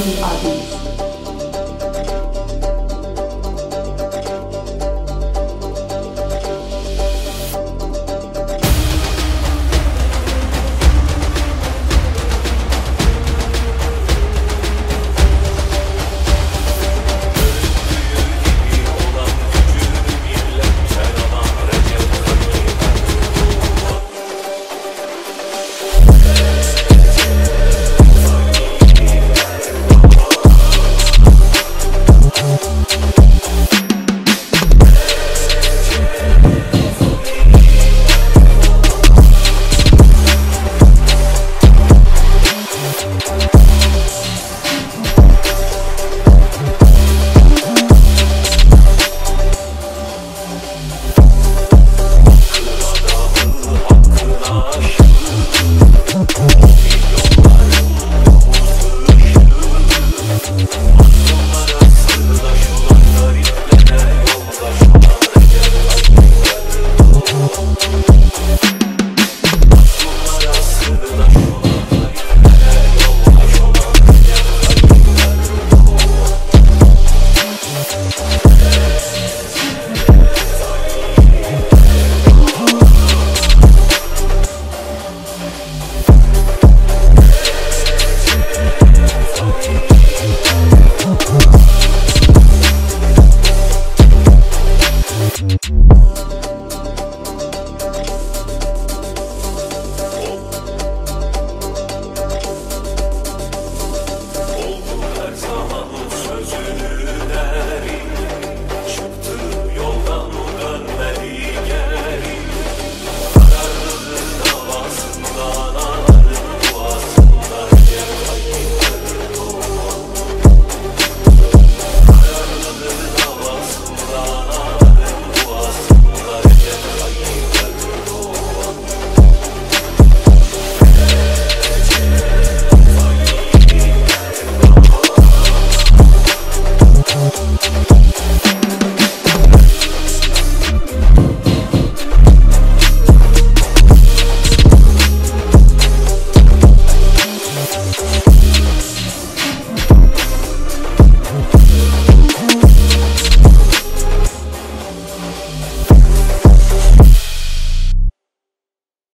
Only Others.